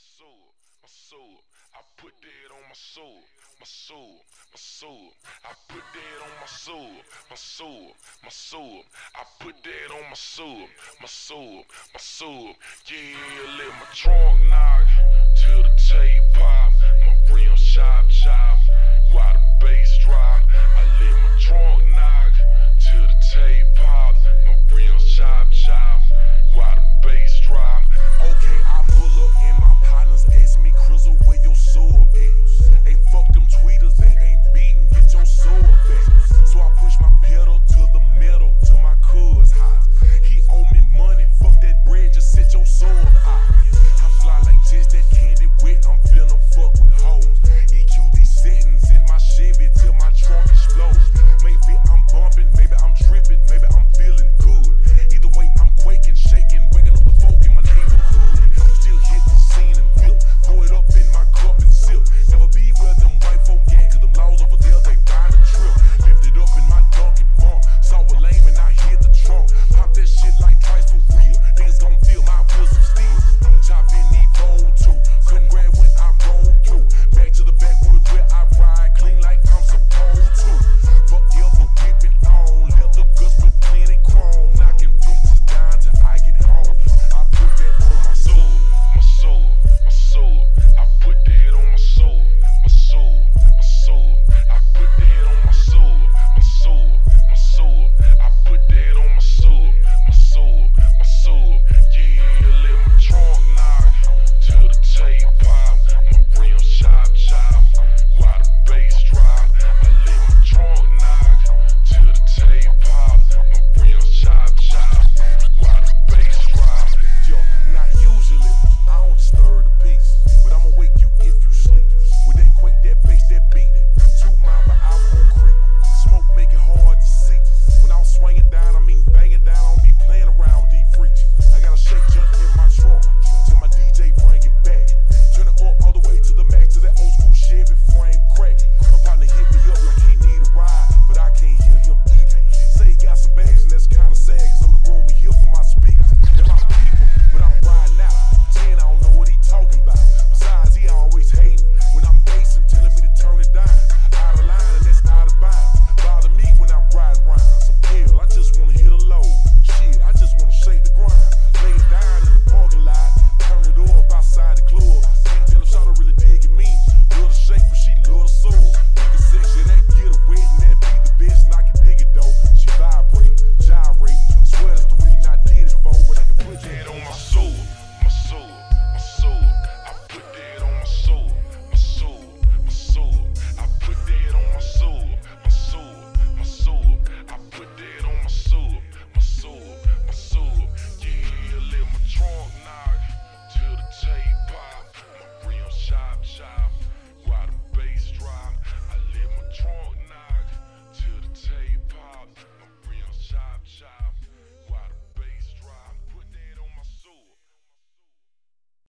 soul, my soul. I put that on my soul, my soul, my soul. I put that on my soul, my soul, my soul. I put that on my soul, my soul, my soul. Yeah, let my trunk knock till the tape pop, my rims chop chop.